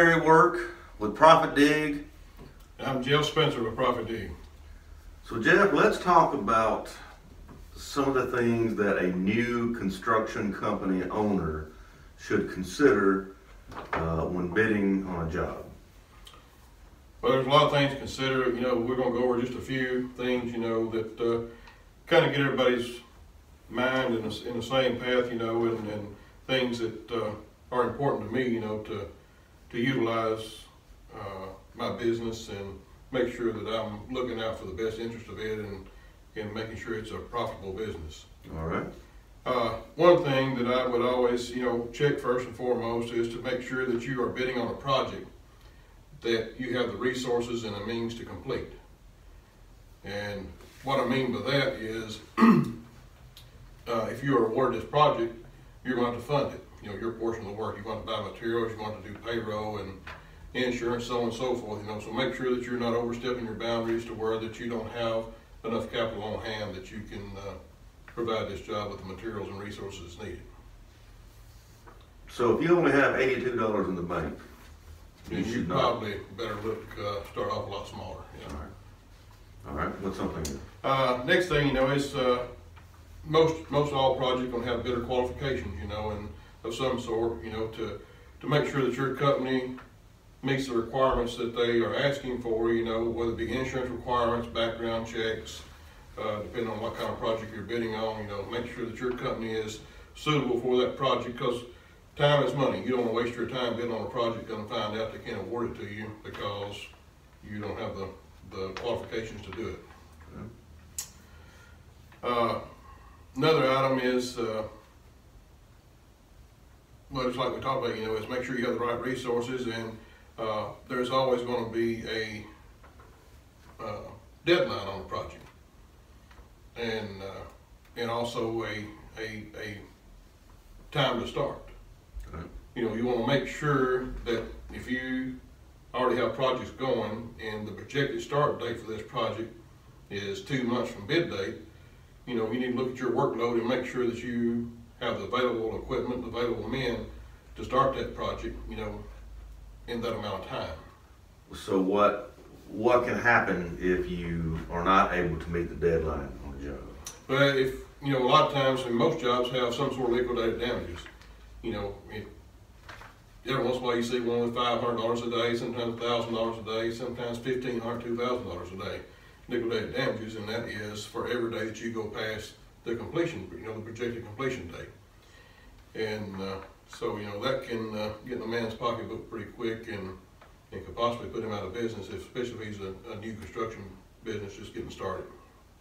cemetery work with ProfitDig. I'm Jeff Spencer with ProfitDig. So Jeff, let's talk about some of the things that a new construction company owner should consider uh, when bidding on a job. Well, there's a lot of things to consider. You know, we're going to go over just a few things, you know, that uh, kind of get everybody's mind in the, in the same path, you know, and, and things that uh, are important to me, you know, to, to utilize uh, my business and make sure that I'm looking out for the best interest of it and, and making sure it's a profitable business. All right. Uh, one thing that I would always, you know, check first and foremost is to make sure that you are bidding on a project that you have the resources and the means to complete. And what I mean by that is, uh, if you are awarded this project, you're going to fund it. You know, your portion of the work, You want to buy materials, you want to do payroll and insurance, so on and so forth, you know. So make sure that you're not overstepping your boundaries to where that you don't have enough capital on hand that you can uh, provide this job with the materials and resources needed. So if you only have eighty-two dollars in the bank, you you should not. probably better look, uh, start off a lot smaller, know. All right. All right, what's something? Uh, next thing, you know, is, uh, most, most all projects gonna have better qualifications, you know, and of some sort, you know, to, to make sure that your company meets the requirements that they are asking for, you know, whether it be insurance requirements, background checks, uh, depending on what kind of project you're bidding on, you know, make sure that your company is suitable for that project, because time is money. You don't wanna waste your time bidding on a project and find out they can't award it to you because you don't have the, the qualifications to do it. Uh, Another item is, uh, well, it's like we talked about, you know, is make sure you have the right resources and, uh, there's always gonna be a, uh, deadline on a project. And, uh, and also a, a, a time to start. Right. You know, you wanna make sure that if you already have projects going and the projected start date for this project is two months from bid date, you know, you need to look at your workload and make sure that you have the available equipment, the available men to start that project, you know, in that amount of time. So what, what can happen if you are not able to meet the deadline on the job? Well, if, you know, a lot of times, and most jobs have some sort of liquidated damages. You know, if, every once in a while you see one with five hundred dollars a day, sometimes thousand dollars a day, sometimes fifteen hundred, two thousand dollars a day. Liquidated damages, and that is for every day that you go past the completion, you know, the projected completion date. And, uh, so, you know, that can, uh, get in a man's pocketbook pretty quick and, and could possibly put him out of business, if- especially if he's a, a new construction business just getting started.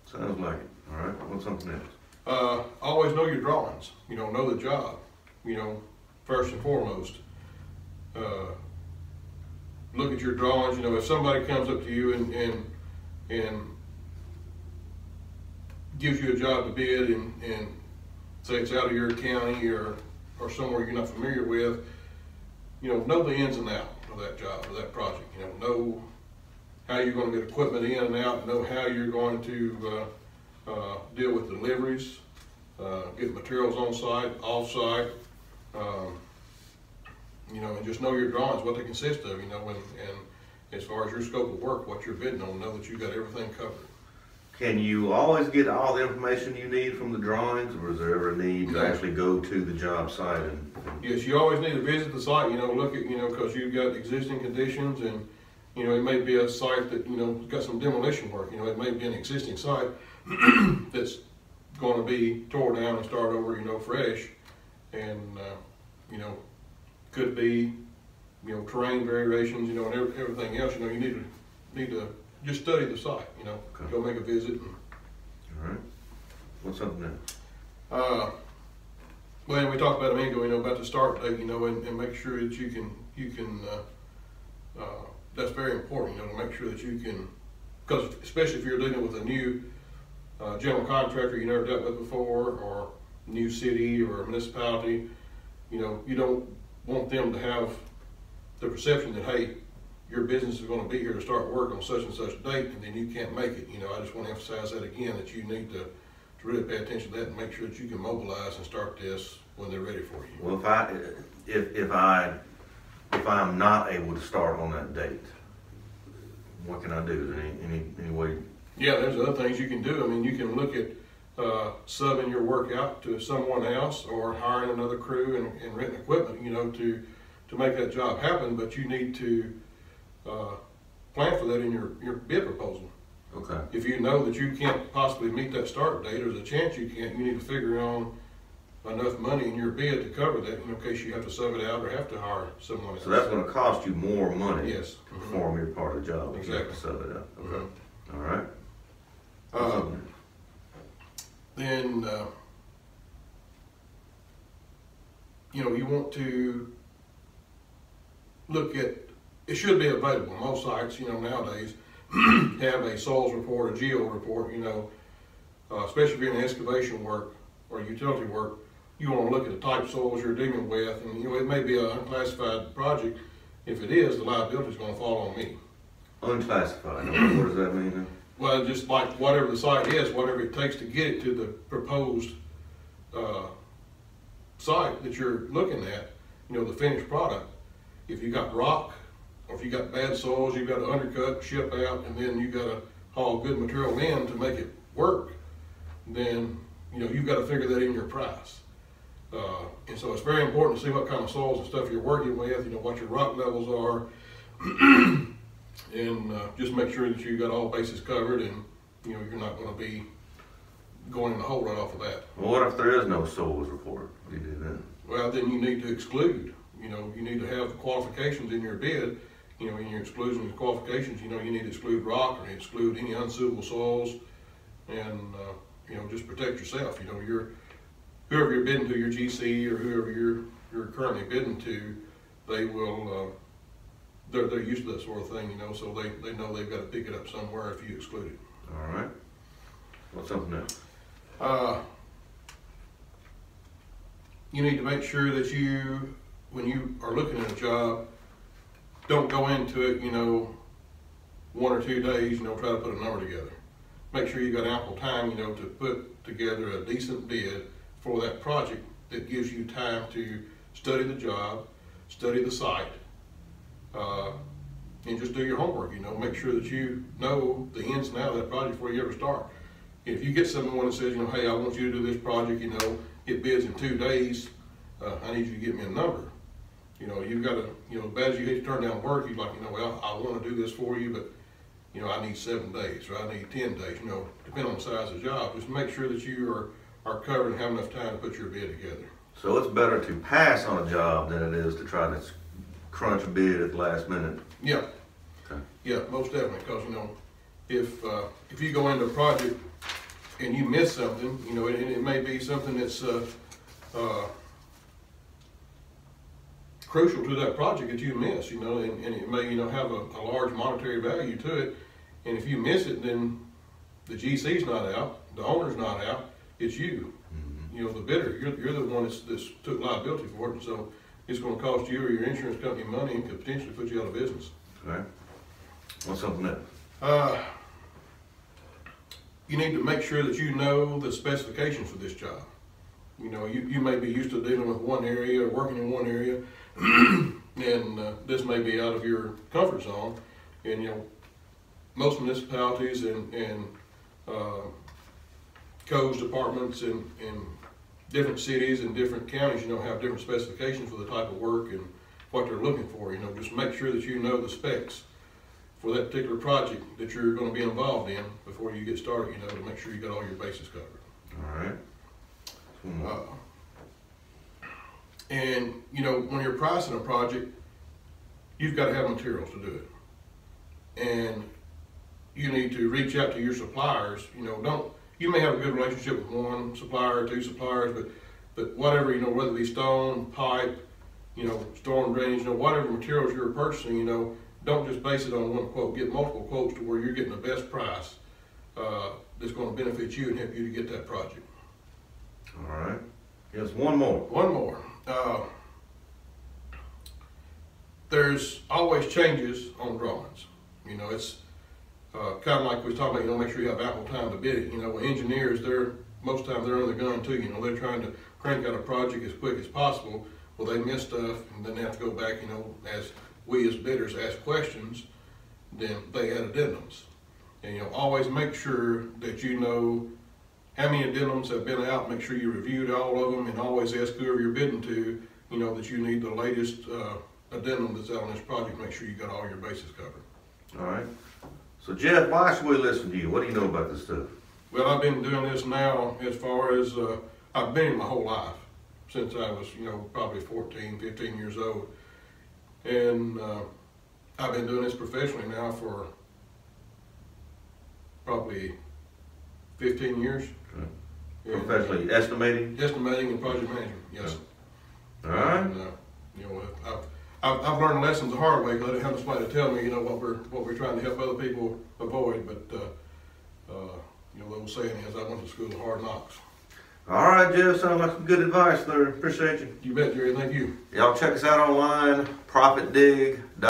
Sounds like it. All right, what's something else? Uh, always know your drawings, you know, know the job, you know, first and foremost. Uh, look at your drawings, you know, if somebody comes up to you and, and, and gives you a job to bid and, and say it's out of your county or, or somewhere you're not familiar with, you know, know the ins and outs of that job, of that project, you know, know how you're gonna get equipment in and out, know how you're going to, uh, uh, deal with deliveries, uh, get materials on site, off site, um, you know, and just know your drawings, what they consist of, you know, and, and as far as your scope of work, what you're bidding on, know that you've got everything covered. Can you always get all the information you need from the drawings, or is there ever a need to actually go to the job site and? Yes, you always need to visit the site, you know, look at, you know, cause you've got existing conditions and, you know, it may be a site that, you know, got some demolition work, you know, it may be an existing site that's gonna be tore down and start over, you know, fresh. And, uh, you know, could be, you know, terrain variations, you know, and everything else, you know, you need to, need to just study the site, you know, Okay. go make a visit and All right, what's up else? Uh, well, we talked about a minute ago, you know, about the start date, you know, and, and make sure that you can, you can, uh, uh, that's very important, you know, to make sure that you can, because especially if you're dealing with a new, uh, general contractor you never dealt with before, or new city or municipality, you know, you don't want them to have the perception that, hey, your business is gonna be here to start work on such and such date, and then you can't make it, you know, I just wanna emphasize that again, that you need to, to really pay attention to that and make sure that you can mobilize and start this when they're ready for you. Well, if I, if, if I, if I'm not able to start on that date? What can I do? Any, any, any way? Yeah, there's other things you can do. I mean, you can look at uh, subbing your work out to someone else or hiring another crew and, and renting equipment, you know, to, to make that job happen, but you need to uh, plan for that in your, your bid proposal. Okay, If you know that you can't possibly meet that start date, there's a chance you can't, you need to figure on enough money in your bid to cover that, in case you have to sub it out or have to hire someone else. so that's gonna cost you more money Yes. to perform your part of the job. if you have to Exactly. Sub it out. Okay, all right. Um, then, uh, you know, you want to look at, it should be available, most sites, you know, nowadays, have a soils report, a geo report, you know, uh, especially if you're in excavation work or utility work, you wanna look at the type of soils you're dealing with, and, you know, it may be an unclassified project, if it is, the liability is gonna fall on me. Unclassified, what does that mean? then? Well, just like whatever the site is, whatever it takes to get it to the proposed, uh, site that you're looking at, you know, the finished product. If you got rock, or if you got bad soils, you've gotta undercut, ship out, and then you gotta haul good material in to make it work, then, you know, you've gotta figure that in your price. Uh, and so it's very important to see what kind of soils and stuff you're working with, you know, what your rock levels are, and uh, just make sure that you've got all bases covered and, you know, you're not gonna be going in the hole right off of that. Well, what if there is no soils report? What do you do then? Well, then you need to exclude, you know, you need to have qualifications in your bid, you know, in your exclusion and qualifications, you know, you need to exclude rock or exclude any unsuitable soils and, uh, you know, just protect yourself, you know, you're, whoever you're bidding to, your GC or whoever you're, you're currently bidding to, they will, uh, they're, they're used to that sort of thing, you know, so they, they know they've gotta pick it up somewhere if you exclude it. All right. What's something else? Uh, you need to make sure that you, when you are looking at a job, don't go into it, you know, one or two days, you know, try to put a number together. Make sure you've got ample time, you know, to put together a decent bid for that project that gives you time to study the job, study the site, uh, and just do your homework, you know, make sure that you know the ins and outs of that project before you ever start. If you get someone that says, you know, hey, I want you to do this project, you know, it bids in two days, uh, I need you to get me a number. You know, you've got to, you know, as bad as you hate to turn down work, you're like, you know, well, I want to do this for you, but, you know, I need seven days, or I need ten days, you know, depending on the size of the job. Just make sure that you are, are covered and have enough time to put your bid together. So it's better to pass on a job than it is to try to crunch a bid at the last minute. Yeah. Okay. Yeah, most definitely, because, you know, if, uh, if you go into a project and you miss something, you know, it, it may be something that's, uh, uh, crucial to that project that you miss, you know, and, and it may, you know, have a, a large monetary value to it. And if you miss it, then the GC's not out, the owner's not out, it's you. You know, the bidder, you're, you're the one that's, that's took liability for it, and so it's gonna cost you or your insurance company money and could potentially put you out of business. Okay. What's something else? Uh, you need to make sure that you know the specifications for this job. You know, you, you may be used to dealing with one area or working in one area, and uh, this may be out of your comfort zone. And, you know, most municipalities and, and uh, codes departments and, and different cities and different counties, you know, have different specifications for the type of work and what they're looking for. You know, just make sure that you know the specs for that particular project that you're gonna be involved in before you get started, you know, to make sure you got all your bases covered. All right. More. Uh, And, you know, when you're pricing a project, you've gotta have materials to do it. And you need to reach out to your suppliers, you know, don't, you may have a good relationship with one supplier or two suppliers, but, but whatever, you know, whether it be stone, pipe, you know, storm drainage, you know, whatever materials you're purchasing, you know, don't just base it on one quote, get multiple quotes to where you're getting the best price, uh, that's gonna benefit you and help you to get that project. All right. Yes, one more. One more. Uh, there's always changes on drawings. You know, it's uh, kind of like we was talking about. You know, make sure you have ample time to bid it. You know, engineers, they're most times they're under the gun too. You know, they're trying to crank out a project as quick as possible. well, they missed stuff, and then they have to go back, you know, as we as bidders ask questions, then they add addendums. And, you know, always make sure that you know how many addendums have been out, make sure you reviewed all of them, and always ask whoever you're bidding to, you know, that you need the latest, uh, addendum that's out on this project, make sure you got all your bases covered. All right. So Jeff, why should we listen to you? What do you know about this stuff? Well, I've been doing this now as far as, uh, I've been my whole life, since I was, you know, probably 14, 15 years old. And, uh, I've been doing this professionally now for probably fifteen years. And, uh, Professionally estimating? Estimating and project management, yes. All right. And, uh, You know, I've, I've, I've learned lessons the hard way, because I didn't have somebody to tell me, you know, what we're, what we're trying to help other people avoid, but, uh, uh, you know, the old saying is, I went to school of hard knocks. All right, Jeff, sounds like some good advice there. Appreciate you. You bet, Jerry, thank you. Y'all check us out online, profitdig.com.